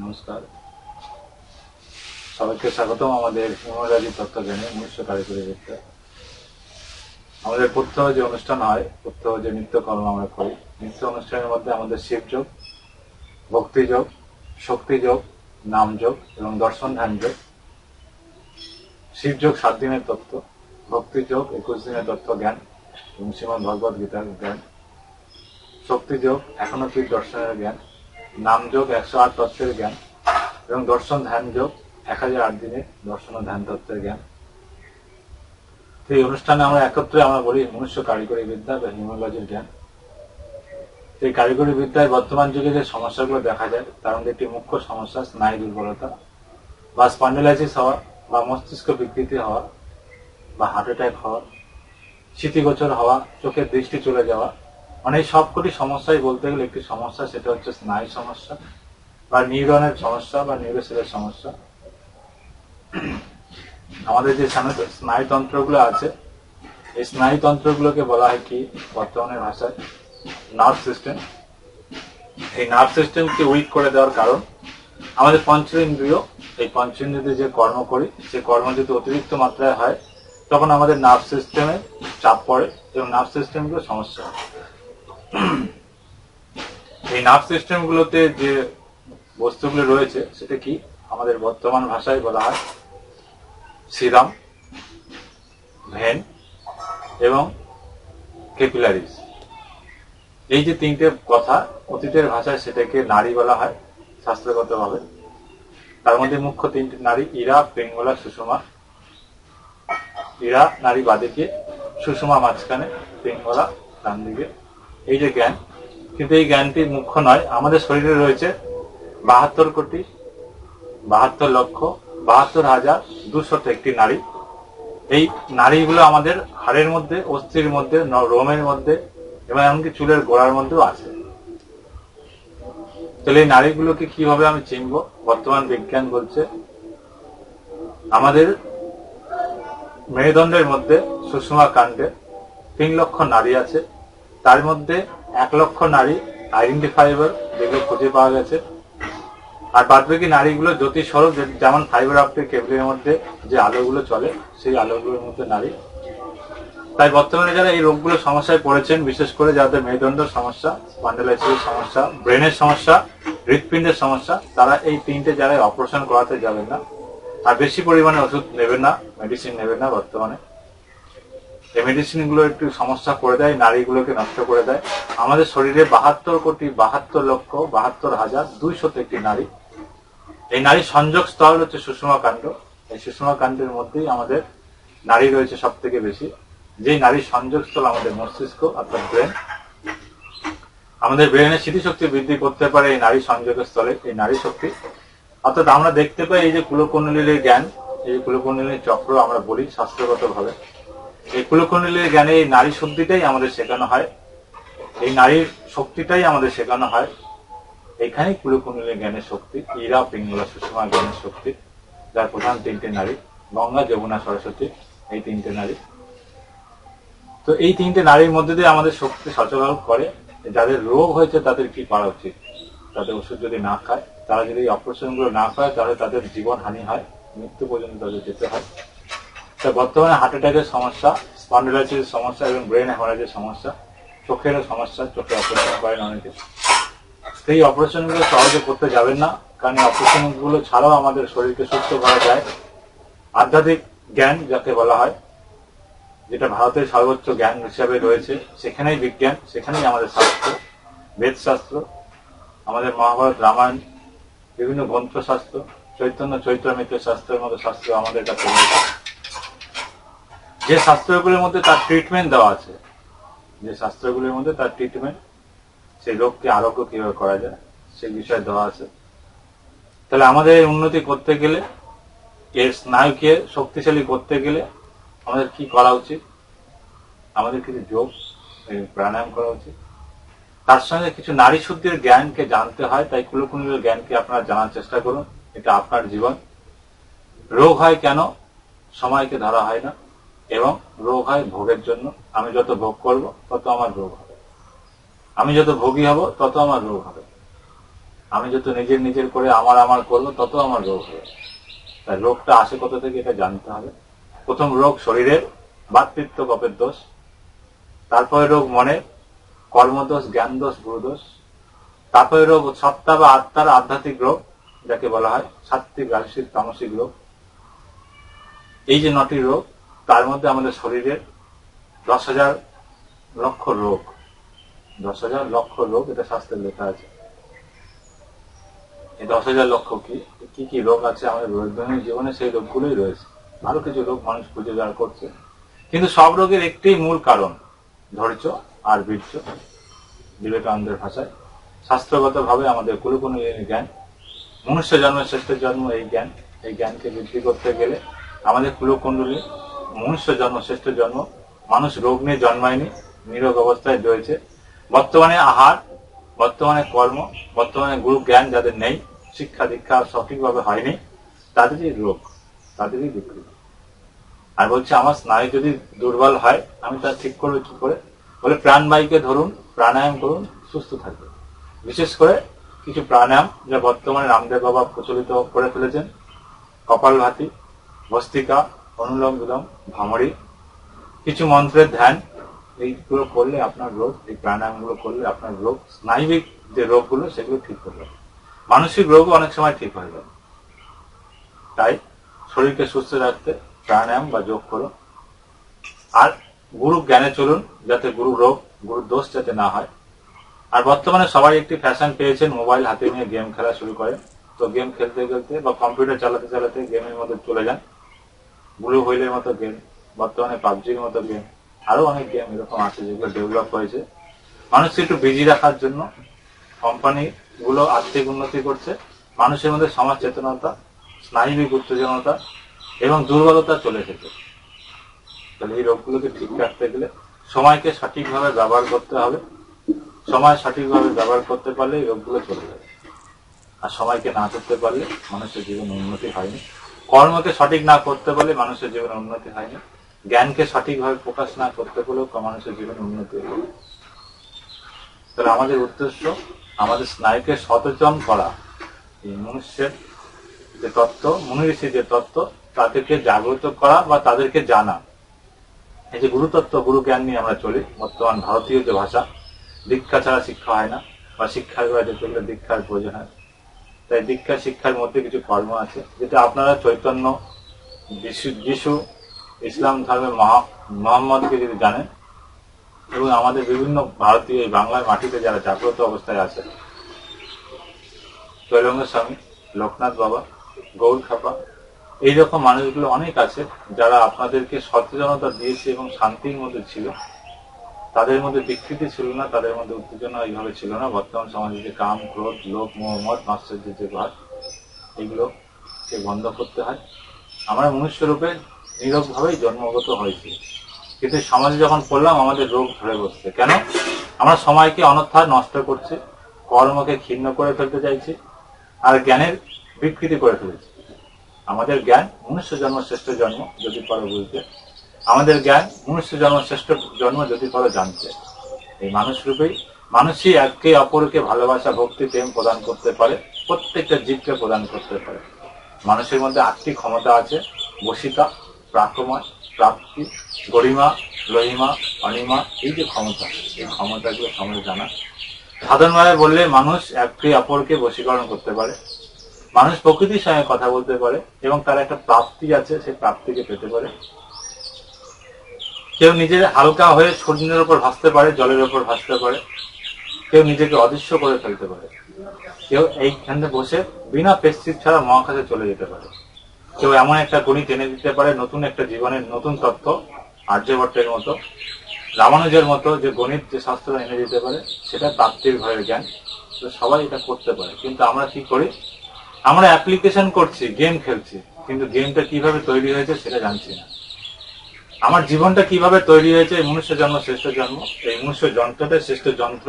নমস্কার। সবাইকে স্বাগতম আমাদের হিমরাজি তত্ত্বজ্ঞানে মনুষ্য কারিগরি বিদ্যা। আমাদের প্রত্যহ যে অনুষ্ঠান হয় প্রত্যহ যে নিত্যকর্ম আমরা করি। নিত্য অনুষ্ঠানের মধ্যে আমাদের শিবযোগ, ভক্তিযোগ, শক্তিযোগ, নামযোগ এবং দর্শন ধ্যান যোগ শিবযোগ সাত দিনের তত্ত্ব, ভক্তিযোগ একুশ দিনের তত্ত্ব জ্ঞান এবং শ্রীমদ ভগবদ গীতার জ্ঞান। শক্তিযোগ এখনও পীর দর্শনের জ্ঞান। নামযোগ একশো আট তত্ত্বের জ্ঞান এবং দর্শন ধ্যান যোগ এক হাজার আট দিনের দর্শন ও ধ্যান তত্ত্বের জ্ঞান। এই অনুষ্ঠানে আমরা একত্রে আমরা বলি মনুষ্য কারিগরি বিদ্যা বা হিমোলজির জ্ঞান। এই কারিগরি বিদ্যায় বর্তমান যুগে যে সমস্যাগুলো দেখা যায়, তার মধ্যে একটি মুখ্য সমস্যা স্নায়ু দুর্বলতা বা স্পন্ডেলাইসিস হওয়া বা মস্তিষ্ক বিকৃতি হওয়া বা হার্ট অ্যাটাক হওয়া, স্মৃতিগোচর হওয়া, চোখের দৃষ্টি চলে যাওয়া মানে এই সবকটি সমস্যাই বলতে গেলে একটি সমস্যা, সেটা হচ্ছে স্নায়ু সমস্যা বা নিউরনের সমস্যা বা নিউরোসেলের সমস্যা। আমাদের যে স্নায়ুতন্ত্রগুলো আছে, এই স্নায়ুতন্ত্রগুলোকে বলা হয় কি বর্তমানের ভাষায়? নার্ভ সিস্টেম এই নার্ভ সিস্টেমকে উইক করে দেওয়ার কারণ আমাদের পঞ্চেন্দ্রিয় এই পঞ্চেন্দ্রিয় যে কর্ম করি, সে কর্ম যদি অতিরিক্ত মাত্রায় হয়, তখন আমাদের নার্ভ সিস্টেমে চাপ পড়ে এবং নার্ভ সিস্টেমগুলো সমস্যা হয়। এই নার্ভ সিস্টেমগুলোতে যে বস্তুগুলো রয়েছে, সেটা কি? আমাদের বর্তমান ভাষায় বলা হয় সিরাম ভেন এবং ক্যাপিলারিজ এই যে তিনটে কথা, অতীতের ভাষায় সেটাকে নারী বলা হয়, শাস্ত্রগতভাবে। তার মধ্যে মুখ্য তিনটি নারী, ইরা, পিঙ্গলা, সুষমা। ইরা নারী বাদিকে সুষমা মাঝখানে, পিঙ্গলা ডান দিকে এই যে জ্ঞান, কিন্তু এই জ্ঞানটি মুখ্য নয়, আমাদের শরীরে রয়েছে বাহাত্তর কোটি, বাহাত্তর লক্ষ, বাহাত্তর হাজার দুশত একটি নারী। এই নারীগুলো আমাদের হাড়ের মধ্যে, অস্থির মধ্যে রোমের মধ্যে, এবং এমনকি চুলের গোড়ার মধ্যেও আছে। তাহলে এই নারীগুলোকে কীভাবে আমি চিনব? বর্তমান বিজ্ঞান বলছে, আমাদের মেরুদণ্ডের মধ্যে সুষমা কাণ্ডে তিন লক্ষ নারী আছে। তার মধ্যে এক লক্ষ নারী আইডেন্টিফাইবার যেগুলো খুঁজে পাওয়া গেছে। আর বাদবাকি নারীগুলো জ্যোতিষ স্বরূপ যেমন ফাইবার অপটিক কেবলের মধ্যে যে আলোগুলো চলে, সেই আলোগুলোর মধ্যে নারী। তাই বর্তমানে যারা এই রোগগুলো সমস্যায় পড়েছেন, বিশেষ করে যাদের মেরুদণ্ড সমস্যা স্পন্ডালাইসিসের সমস্যা ব্রেনের সমস্যা, হৃৎপিণ্ডের সমস্যা, তারা এই তিনটে জায়গায় অপারেশন করাতে যাবেন না। আর বেশি পরিমাণে ওষুধ নেবেন না মেডিসিন নেবেন না বর্তমানে। এই একটু সমস্যা করে দেয়, নারীগুলোকে নষ্ট করে দেয়। আমাদের শরীরে বাহাত্তর কোটি বাহাত্তর লক্ষ বাহাত্তর হাজার দুইশত একটি নারী। এই নারী সংযোগ স্থল হচ্ছে সুষমা কাণ্ড। এই সুষমা কাণ্ডের মধ্যেই আমাদের নারী রয়েছে সব থেকে বেশি। যেই নারীর সংযোগ স্থল আমাদের মস্তিষ্ক, অর্থাৎ ব্রেন আমাদের ব্রেনের স্মৃতিশক্তি বৃদ্ধি করতে পারে এই নারী সংযোগের স্থলে, এই নারী শক্তি। অর্থাৎ আমরা দেখতে পাই এই যে কুলকুণ্ডলীর জ্ঞান, এই কুলকুণ্ডলীর চক্র আমরা বলি শাস্ত্রগত ভাবে এই কুলকুণ্ডলীর জ্ঞানে এই নারী শুদ্ধিটাই আমাদের শেখানো হয়। এই নারীর শক্তিটাই আমাদের শেখানো হয়। এখানেই কুলকুণ্ডলীর জ্ঞানের শক্তি, ইরা, পিঙ্গলা, সুষমা জ্ঞানের শক্তি, যার প্রধান তিনটে নারী, গঙ্গা, যমুনা, সরস্বতী, এই তিনটে নারী। তো এই তিনটে নারীর মধ্যে দিয়ে আমাদের শক্তি সচলন করে যাদের রোগ হয়েছে তাদের কি করা উচিত? তাদের ওষুধ যদি না খায়, তারা যদি অপারেশনগুলো না করে, তাহলে তাদের জীবন হানি হয়, মৃত্যু পর্যন্ত তাদের যেতে হয়। তা বর্তমানে হার্ট অ্যাটাকের সমস্যা স্পন্ডালাইসিসের সমস্যা এবং ব্রেন হ্যামারেজের সমস্যা, চোখেরও সমস্যা, চোখে অপারেশন করেন অনেকে। সেই অপারেশনগুলো সহজে করতে যাবেন না, কারণ এই অপারেশনগুলো ছাড়াও আমাদের শরীরকে সুস্থ করা যায়। আধ্যাত্মিক জ্ঞান যাকে বলা হয়, যেটা ভারতের সর্বোচ্চ জ্ঞান হিসাবে রয়েছে, সেখানেই বিজ্ঞান, সেখানেই আমাদের শাস্ত্র, বেদশাস্ত্র, আমাদের মহাভারত রামায়ণ, বিভিন্ন গ্রন্থ শাস্ত্র চৈতন্য চৈত্রমিত্র শাস্ত্রের মতো শাস্ত্র আমাদের কাছে রয়েছে। যে শাস্ত্রগুলোর মধ্যে তার ট্রিটমেন্ট দেওয়া আছে, যে শাস্ত্রগুলির মধ্যে তার ট্রিটমেন্ট সেই রোগকে আরোগ্য কীভাবে করা যায় সেই বিষয়ে দেওয়া আছে। তাহলে আমাদের উন্নতি করতে গেলে, এর স্নায়ুকে শক্তিশালী করতে গেলে আমাদের কি করা উচিত? আমাদের কিছু যোগ প্রাণায়াম করা উচিত। তার সঙ্গে কিছু নারী শুদ্ধির জ্ঞানকে জানতে হয়, তাই কুলকুণ্ডের জ্ঞানকে আপনারা জানার চেষ্টা করুন, এটা আপনার জীবন। রোগ হয় কেন? সময়কে ধরা হয় না। এবং রোগ হয় ভোগের জন্য। আমি যত ভোগ করব, তত আমার রোগ হবে। আমি যত ভোগী হব, তত আমার রোগ হবে। আমি যত নিজের নিজের করে আমার আমার করব, তত আমার রোগ হবে। তাই রোগটা আসে কত থেকে এটা জানতে হবে। প্রথম রোগ শরীরের বাতৃত্ব কপের দোষ। তারপরে রোগ মনে কর্মদোষ জ্ঞান দোষ গুরুদোষ। তারপরে রোগ সত্তা বা আত্মার আধ্যাত্মিক রোগ, যাকে বলা হয় সাত্বিক রাজসিক, তামসিক রোগ। এই যে নটি রোগ তার মধ্যে আমাদের শরীরের দশ হাজার লক্ষ রোগ, দশ হাজার লক্ষ রোগ এটা শাস্ত্রে লেখা আছে। এই দশ হাজার লক্ষ কি কি কি রোগ আছে আমাদের দৈনন্দিন জীবনে, সেই রোগগুলোই রয়েছে। আরও কিছু রোগ মানুষ খুঁজে বার করছে। কিন্তু সব রোগের একটি মূল কারণ, ধৈর্য আর বীর্য। বিবেকানন্দের ভাষায় শাস্ত্রগত ভাবে আমাদের কোনো কোনো জ্ঞান, মনুষ্য জন্মের শ্রেষ্ঠ জন্ম এই জ্ঞান, এই জ্ঞানকে বৃদ্ধি করতে গেলে আমাদের কুলকুণ্ডলী মনুষ্য জন্ম, শ্রেষ্ঠ জন্ম, মানুষ রোগ নিয়ে জন্মায়নি, নিরোগ অবস্থায় রয়েছে। বর্তমানে আহার, বর্তমানে কর্ম, বর্তমানে গুরু জ্ঞান যাদের নেই, শিক্ষা দীক্ষা সঠিকভাবে হয়নি, তাদেরই রোগ, তাদেরই বিকৃতি আর বলছে, আমার স্নায়ু যদি দুর্বল হয়, আমি তা ঠিক করব কি করে? বলে, প্রাণবায়ুকে ধরুন, প্রাণায়াম করুন, সুস্থ থাকবে। বিশেষ করে কিছু প্রাণায়াম যা বর্তমানে রামদেব বাবা প্রচলিত করে ফেলেছেন। কপালভাতি ভস্তিকা অনুলম বিলম ভামরি, কিছু মন্ত্রের ধ্যান, এইগুলো করলে আপনার রোগ, এই প্রাণায়ামগুলো করলে আপনার রোগ, স্নায়বিক যে রোগগুলো, সেগুলো ঠিক হয়ে যাবে। মানসিক রোগও অনেক সময় ঠিক হয়ে যাবে। তাই শরীরকে সুস্থ রাখতে প্রাণায়াম বা যোগ করুন। আর গুরু জ্ঞানে চলুন, যাতে গুরু রোগ, গুরু দোষ যাতে না হয়। আর বর্তমানে সবাই একটি ফ্যাশন পেয়েছেন, মোবাইল হাতে নিয়ে গেম খেলা শুরু করেন। তো গেম খেলতে খেলতে বা কম্পিউটার চালাতে চালাতে গেমের মধ্যে চলে যান। ব্লু হুইলের মতো গেম বর্তমানে পাবজির মতো গেম আরও অনেক গেম এরকম আছে যেগুলো ডেভেলপ হয়েছে। মানুষকে একটু বিজি রাখার জন্য কোম্পানি গুলো আর্থিক উন্নতি করছে। মানুষের মধ্যে সমাজ চেতনতা, স্নায়বিক উত্তেজনতা এবং দুর্বলতা চলে এসেছে। তাহলে এই রোগগুলোকে ঠিক রাখতে গেলে সময়কে সঠিকভাবে ব্যবহার করতে হবে। সময় সঠিকভাবে ব্যবহার করতে পারলে এই রোগগুলো চলে যাবে। আর সময়কে না করতে পারলে মানুষের জীবন উন্নতি হয়নি। কর্মকে সঠিক না করতে বলে মানুষের জীবনে উন্নতি হয়নি। জ্ঞানকে সঠিকভাবে প্রকাশ না করতে পারলেও মানুষের জীবনে উন্নতি হবে তাহলে আমাদের উদ্দেশ্য, আমাদের স্নায়ুকে সচেতন করা। এই মনুষ্যের যে তত্ত্ব, মনি ঋষির যে তত্ত্ব, তাদেরকে জাগ্রত করা বা তাদেরকে জানা। এই যে গুরুতত্ত্ব গুরু জ্ঞান নিয়ে আমরা চলি। বর্তমান ভারতীয় যে ভাষা, দীক্ষা ছাড়া শিক্ষা হয় না বা শিক্ষার গেলে দীক্ষার প্রয়োজন হয় তাই দীক্ষা শিক্ষার মধ্যে কিছু কর্ম আছে, যেটা আপনারা চৈতন্য যিশু ইসলাম ধর্মের মহা, মোহাম্মদকে যদি জানেন, এবং আমাদের বিভিন্ন ভারতীয় এই বাংলার মাটিতে যারা জাগ্রত অবস্থায় আছে তৈলঙ্গ স্বামী লোকনাথ বাবা, গৌর খাপা, এইরকম মানুষগুলো অনেক আছে যারা আপনাদেরকে সচেতনতা দিয়েছে এবং শান্তির মধ্যে ছিল। তাদের মধ্যে বিকৃতি ছিল না, তাদের মধ্যে উত্তেজনা এইভাবে ছিল না। বর্তমান সমাজে যে কাম, ক্রোধ লোক মোহাম্মদ মাস্টার্য যে ভাগ, এগুলোকে বন্ধ করতে হয়। আমরা মনুষ্য রূপে নীরবভাবেই জন্মগত হয়েছি। কিন্তু সমাজে যখন পড়লাম, আমাদের রোগ ধরে বসছে। কেন? আমরা সময়কে অনর্থায় নষ্ট করছি, কর্মকে ক্ষীণ করে ফেলতে চাইছি, আর জ্ঞানের বিকৃতি করে ফেলেছি। আমাদের জ্ঞান মনুষ্য জন্ম শ্রেষ্ঠ জন্ম, যদি পারো বুঝতে আমাদের জ্ঞান মনুষ্য জন্ম, শ্রেষ্ঠ জন্ম যদি পারো জানতে। এই মানুষ রূপেই মানুষই একে অপরকে ভালোবাসা, ভক্তি, প্রেম প্রদান করতে পারে, প্রত্যেকটা জীবকে প্রদান করতে পারে। মানুষের মধ্যে আটটি ক্ষমতা আছে বসিতা প্রাক্রময়, প্রাপ্তি, গরিমা, লহিমা, অনিমা, এই যে ক্ষমতা, এই ক্ষমতাগুলো সম্বন্ধে জানা। সাধারণভাবে বললে মানুষ একে অপরকে বশীকরণ করতে পারে। মানুষ প্রকৃতির সঙ্গে কথা বলতে পারে এবং তার একটা প্রাপ্তি আছে, সেই প্রাপ্তিকে পেতে পারে। কেউ নিজের হালকা হয়ে সূর্যের উপর ভাসতে পারে, জলের উপর ভাসতে পারে, কেউ নিজেকে অদৃশ্য করে ফেলতে পারে। কেউ এইখানে বসে বিনা পেস্টিক ছাড়া মহাকাশে চলে যেতে পারে। কেউ এমন একটা গণিত এনে দিতে পারে, নতুন একটা জীবনের নতুন তত্ত্ব, আর্যভট্টের মতো, রামানুজের মতো যে গণিত, যে শাস্ত্র এনে দিতে পারে, সেটা প্রাপ্তির ভয়ের জ্ঞান। তো সবাই এটা করতে পারে। কিন্তু আমরা কি করি? আমরা অ্যাপ্লিকেশন করছি গেম খেলছি, কিন্তু গেমটা কীভাবে তৈরি হয়েছে সেটা জানছি না। আমার জীবনটা কীভাবে তৈরি হয়েছে, এই মনুষ্য জন্ম, শ্রেষ্ঠ জন্ম, এই মনুষ্য যন্ত্রটা শ্রেষ্ঠ যন্ত্র,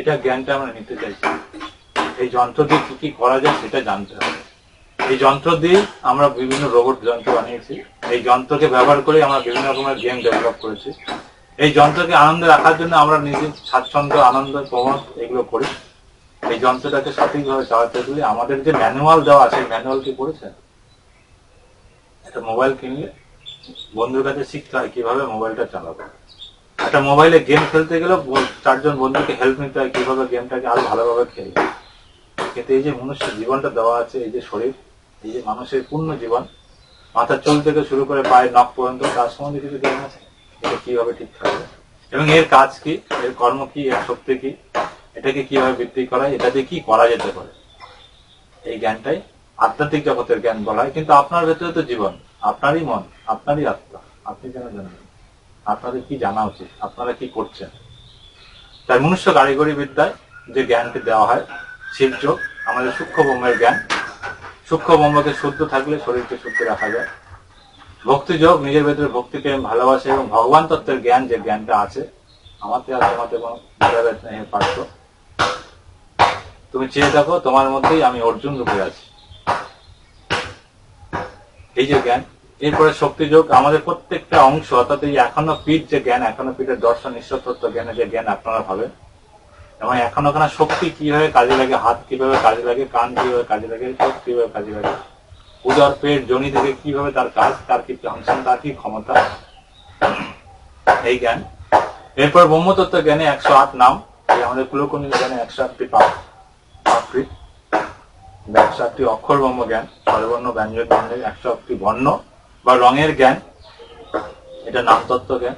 এটা জ্ঞানটা আমরা নিতে চাইছি। এই যন্ত্র দিয়ে কি কি করা যায় সেটা জানতে হবে। এই যন্ত্র দিয়ে আমরা বিভিন্ন রোবট যন্ত্র বানিয়েছি। এই যন্ত্রকে ব্যবহার করে আমরা বিভিন্ন রকমের গেম ডেভেলপ করেছি। এই যন্ত্রকে আনন্দে রাখার জন্য আমরা নিজের স্বাচ্ছন্দ্য, আনন্দ প্রমোদ এগুলো করি। এই যন্ত্রটাকে সঠিকভাবে চালাতে গেলে আমাদের যে ম্যানুয়াল দেওয়া আছে ম্যানুয়াল কি পড়েছেন একটা মোবাইল কিনলে বন্ধুর কাছে শিখতে হয় কীভাবে মোবাইলটা চালাবো? একটা মোবাইলে গেম খেলতে গেলেও চারজন বন্ধুকে হেল্প নিতে হয়, কীভাবে গেমটাকে আরও ভালোভাবে খেলবে কিন্তু এই যে মনুষ্য জীবনটা দেওয়া আছে, এই যে শরীর, এই যে মানুষের পূর্ণ জীবন মাথার চুল থেকে শুরু করে পায়ের নখ পর্যন্ত, তার সম্বন্ধে কিছু জ্ঞান আছে? এটা কীভাবে ঠিক থাকবে এবং এর কাজ কি? এর কর্ম কি? এর শক্তি কি? এটাকে কীভাবে বৃদ্ধি করা এটা দিয়ে কি করা যেতে পারে? এই জ্ঞানটাই আধ্যাত্মিক জগতের জ্ঞান বলা হয়। কিন্তু আপনার ভেতরে তো জীবন। আপনারই মন, আপনারই আত্মা, আপনি কেন জানেন? আপনাদের কি জানা উচিত? আপনারা কি করছেন? তাই মনুষ্য কারিগরি বিদ্যায় যে জ্ঞানটি দেওয়া হয় শিবযোগ আমাদের সূক্ষ্ম ব্রহ্মের জ্ঞান। সূক্ষ্ম ব্রহ্মকে শুদ্ধ থাকলে শরীরকে শুদ্ধ রাখা যায়। ভক্তিযোগ নিজের ভেতরে ভক্তিকে ভালোবাসা এবং ভগবান তত্ত্বের জ্ঞান যে জ্ঞানটা আছে আমাতে আর তোমাতে কোনো ভেদাভেদ নেই পার্থ তুমি চেয়ে দেখো তোমার মধ্যেই আমি অর্জুন রূপে আছি। এই যে জ্ঞান এরপরে শক্তিযোগ আমাদের প্রত্যেকটা অংশ, অর্থাৎ এই এখনও পীঠ যে জ্ঞান এখনও পীঠের দর্শন ঈশ্বরতত্ত্ব জ্ঞানের যে জ্ঞান আপনারা ভাবেন, এবং এখন ওখানে শক্তি কীভাবে কাজে লাগে, হাত কীভাবে কাজে লাগে, কান কীভাবে কাজে লাগে, চোখ কীভাবে কাজে লাগে, উদর পেট, জনি থেকে কীভাবে তার কাজ, তার কি ফাংশন, তার কি ক্ষমতা, এই জ্ঞান। এরপর ব্রহ্মতত্ত্ব জ্ঞানে একশো আট নাম, এই আমাদের কুলকুনি জ্ঞানে একশো আটটি পাপ একশো আটটি অক্ষর ব্রহ্ম জ্ঞান, স্বরবর্ণ ব্যঞ্জন একশো আটটি বর্ণ বা রঙের জ্ঞান, এটা নামতত্ত্ব জ্ঞান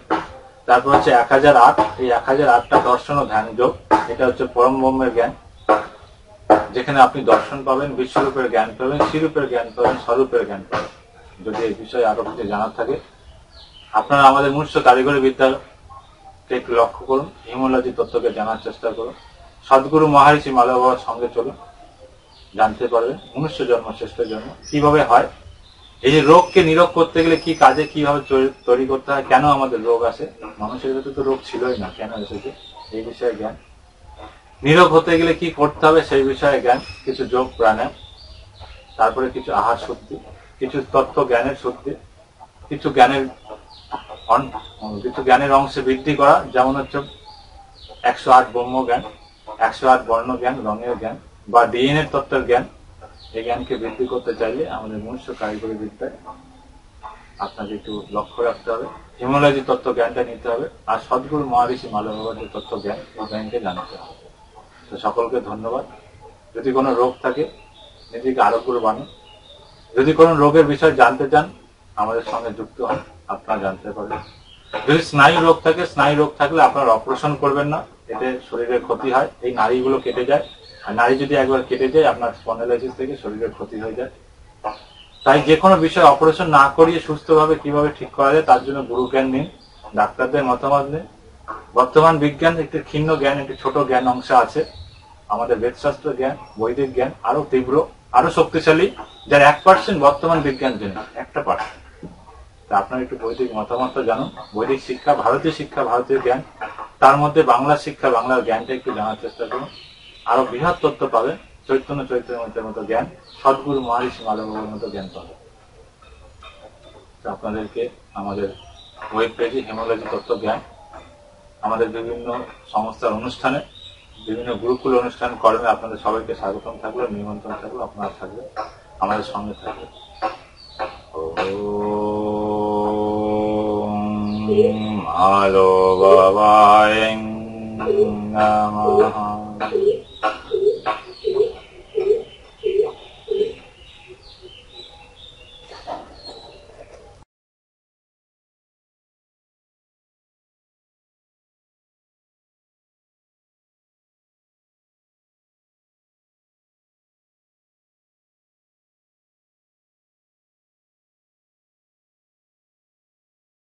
তারপর হচ্ছে এক হাজার আট, এই এক হাজার আটটা দর্শন ও ধ্যান যোগ, এটা হচ্ছে পরম ব্রহ্মের জ্ঞান। যেখানে আপনি দর্শন পাবেন, বিশ্বরূপের জ্ঞান পাবেন শিরূপের জ্ঞান পাবেন, স্বরূপের জ্ঞান পাবেন। যদি এই বিষয়ে আরও কিছু জানার থাকে, আপনারা আমাদের মূর্ষ কারিগরি বিদ্যার একটু লক্ষ্য করুন, হিমোলজি তত্ত্বকে জানার চেষ্টা করুন। সদ্গুরু মহারিষি বাবার সঙ্গে চলুন, জানতে পারবেন, মনুষ্য জন্ম, শ্রেষ্ঠ জন্ম, কীভাবে হয় এই যে রোগকে নিরোগ করতে গেলে কি কাজে কীভাবে তৈরি- করতে হয়? কেন আমাদের রোগ আসে? মানুষের ভেতরে তো রোগ ছিলই না, কেন এসেছে? এই বিষয়ে জ্ঞান। নিরোগ হতে গেলে কি করতে হবে সেই বিষয়ে জ্ঞান। কিছু যোগ প্রাণায়াম, তারপরে কিছু আহার শুদ্ধি কিছু তত্ত্ব জ্ঞানের শুদ্ধি কিছু জ্ঞানের কিছু জ্ঞানের অংশে বৃদ্ধি করা, যেমন হচ্ছে একশো আট ব্রহ্ম জ্ঞান একশো আট বর্ণ জ্ঞান রঙের জ্ঞান বা ডিএনএ তত্ত্বের জ্ঞান। এই জ্ঞানকে বৃদ্ধি করতে চাইলে আমাদের মনুষ্য কারিগরি বিদ্যায় আপনাকে একটু লক্ষ্য রাখতে হবে। হিমোলজি তত্ত্ব জ্ঞানটা নিতে হবে আর সদ্গুরু মহারিষি মালবাবার যে তত্ত্ব জ্ঞান এই জ্ঞানকে জানতে হবে। তো সকলকে ধন্যবাদ। যদি কোনো রোগ থাকে, নিজেকে আরোগ্য বানুন। যদি কোনো রোগের বিষয় জানতে চান, আমাদের সঙ্গে যুক্ত হন, আপনারা জানতে পারবেন। যদি স্নায়ু রোগ থাকে, স্নায়ু রোগ থাকলে আপনারা অপারেশন করবেন না, এতে শরীরের ক্ষতি হয়, এই নারীগুলো কেটে যায়। আর নাড়ি যদি একবার কেটে যায়, আপনার স্পন্ডালাইসিস থেকে শরীরের ক্ষতি হয়ে যায়। তাই যে কোনো বিষয় অপারেশন না করিয়ে সুস্থভাবে কীভাবে ঠিক করা যায়, তার জন্য গুরু জ্ঞান নিন, ডাক্তারদের মতামত নিন। বর্তমান বিজ্ঞান একটি ক্ষীণ জ্ঞান, একটি ছোট জ্ঞান অংশ আছে। আমাদের বেদশাস্ত্র জ্ঞান, বৈদিক জ্ঞান আরও তীব্র আরও শক্তিশালী, যার এক পার্সেন্ট বর্তমান বিজ্ঞান জেনে একটা পার্সেন্ট তা আপনার একটু বৈদিক মতামত জানুন। বৈদিক শিক্ষা, ভারতীয় শিক্ষা, ভারতীয় জ্ঞান। তার মধ্যে বাংলা শিক্ষা, বাংলার জ্ঞানটা একটু জানার চেষ্টা করুন। আরও বৃহৎ তত্ত্ব পাবেন চৈতন্য চৈতন্যের মতো জ্ঞান, সদ্গুরু মহারিষি মালবের মতো জ্ঞান পাবে। আপনাদেরকে আমাদের ওয়েব পেজে হেমোলজি তত্ত্ব জ্ঞান, আমাদের বিভিন্ন সংস্থার অনুষ্ঠানে, বিভিন্ন গুরুকুল অনুষ্ঠান কর্মে আপনাদের সবাইকে স্বাগতম থাকল, নিমন্ত্রণ থাকল, আপনারা থাকবে আমাদের সঙ্গে থাকবে ওম ভালো বাবায় নমঃ।